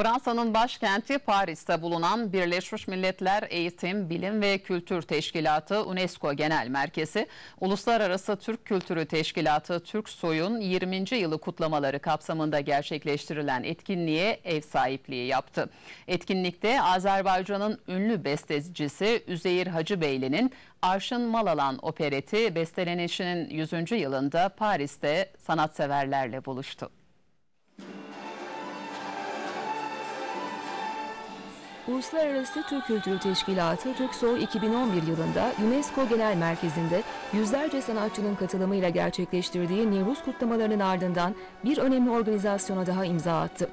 Fransa'nın başkenti Paris'te bulunan Birleşmiş Milletler Eğitim, Bilim ve Kültür Teşkilatı UNESCO Genel Merkezi, Uluslararası Türk Kültürü Teşkilatı Türk Soy'un 20. yılı kutlamaları kapsamında gerçekleştirilen etkinliğe ev sahipliği yaptı. Etkinlikte Azerbaycan'ın ünlü bestecisi Üzeyir Hacıbeyli'nin Arşın Malalan opereti bestelenişinin 100. yılında Paris'te sanatseverlerle buluştu. Uluslararası Türk Kültürü Teşkilatı TürkSoy 2011 yılında UNESCO Genel Merkezi'nde yüzlerce sanatçının katılımıyla gerçekleştirdiği Nevruz kutlamalarının ardından bir önemli organizasyona daha imza attı.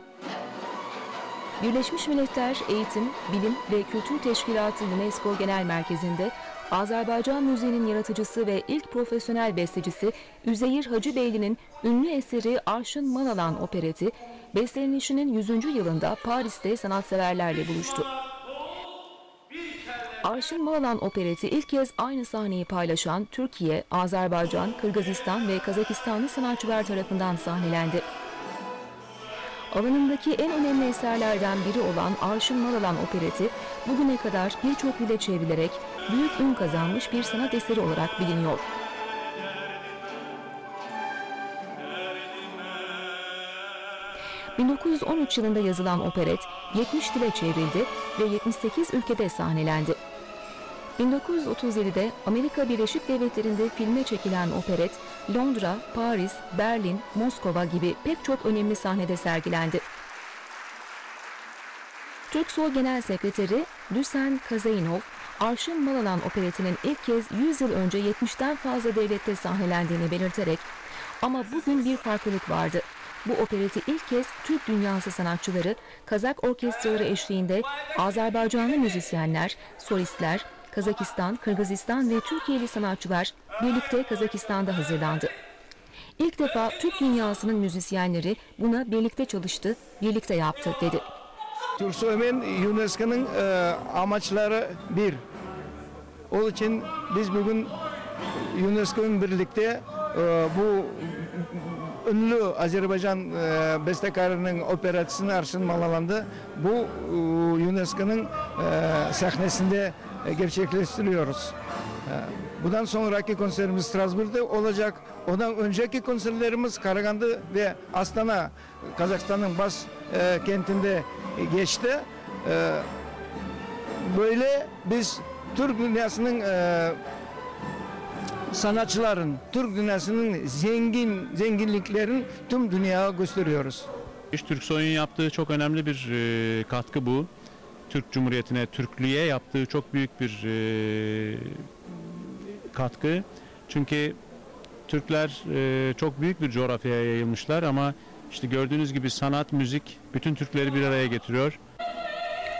Birleşmiş Milletler Eğitim, Bilim ve Kültür Teşkilatı UNESCO Genel Merkezi'nde Azerbaycan müziğinin yaratıcısı ve ilk profesyonel bestecisi Üzeyir Hacıbeyli'nin ünlü eseri Arşın Malalan opereti, bestelenişinin 100. yılında Paris'te sanatseverlerle buluştu. Arşın Malalan opereti ilk kez aynı sahneyi paylaşan Türkiye, Azerbaycan, Kırgızistan ve Kazakistanlı sanatçılar tarafından sahnelendi. Alanındaki en önemli eserlerden biri olan Arşın Malalan opereti bugüne kadar birçok dile çevrilerek büyük ün kazanmış bir sanat eseri olarak biliniyor. ...1913 yılında yazılan operet 70 dile çevrildi ve 78 ülkede sahnelendi. 1937'de Amerika Birleşik Devletleri'nde filme çekilen operet, Londra, Paris, Berlin, Moskova gibi pek çok önemli sahnede sergilendi. Türksoy Genel Sekreteri Düsen Kazayinov, Arşın Malalan operetinin ilk kez 100 yıl önce 70'ten fazla devlette sahnelendiğini belirterek ama bugün bir farklılık vardı. Bu opereti ilk kez Türk dünyası sanatçıları, Kazak orkestraları eşliğinde Azerbaycanlı müzisyenler, solistler, Kazakistan, Kırgızistan ve Türkiye'li sanatçılar birlikte Kazakistan'da hazırlandı. İlk defa Türk dünyasının müzisyenleri buna birlikte çalıştı, birlikte yaptı dedi. Türksoy'un UNESCO'nun e, amaçları bir. O için biz bugün UNESCO'nun birlikte e, bu ünlü Azerbaycan e, bestekarının operasyonu arşınmalandı. Bu e, UNESCO'nun e, sahnesinde gerçekleştiriyoruz. E, Bundan sonraki konserimiz Strasbourg'da olacak. Ondan önceki konserlerimiz Karaganda ve Astana, Kazakistan'ın baş e, kentinde geçti. E, böyle biz Türk dünyasının e, sanatçıların, Türk dünyasının zengin zenginliklerin tüm dünyaya gösteriyoruz. Türk Soy'un yaptığı çok önemli bir e, katkı bu. Türk Cumhuriyeti'ne, Türklüğe yaptığı çok büyük bir e, katkı. Çünkü Türkler e, çok büyük bir coğrafyaya yayılmışlar ama işte gördüğünüz gibi sanat, müzik bütün Türkleri bir araya getiriyor.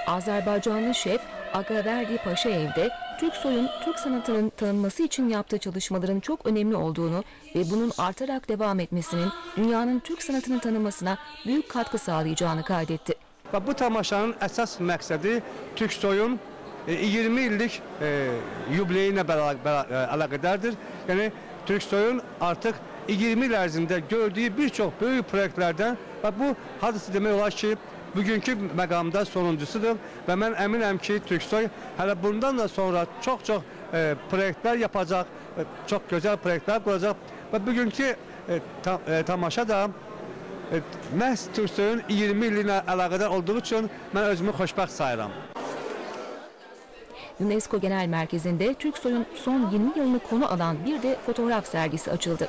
Azerbaycanlı şef Agaverdi Paşaev'de Türk soyun Türk sanatının tanınması için yaptığı çalışmaların çok önemli olduğunu ve bunun artarak devam etmesinin dünyanın Türk sanatının tanınmasına büyük katkı sağlayacağını kaydetti. Və bu tamaşanın əsas məqsədi Türk soyun e, 20 illik e, yubileyi ilə e, əlaqədardır. Yəni Türk soyun artıq 20 il ərzində gördüyü bir çox böyük proyektlərdən və bu hadisi demək olar ki, bugünkü məqamda sonuncusudur və mən əminəm ki, Türksoy hələ bundan da sonra çox-çox e, proyektlər yapacaq, e, çox gözəl proyektlər quracaq və bugünkü e, ta, e, tamaşa da məhz Türksoyun 20 ili ilə əlaqədar olduğu üçün mən özümü xoşbəxt sayıram. UNESCO Genel Merkezi'nde Türk soyun son 20 yılını konu alan bir de fotoğraf sergisi açıldı.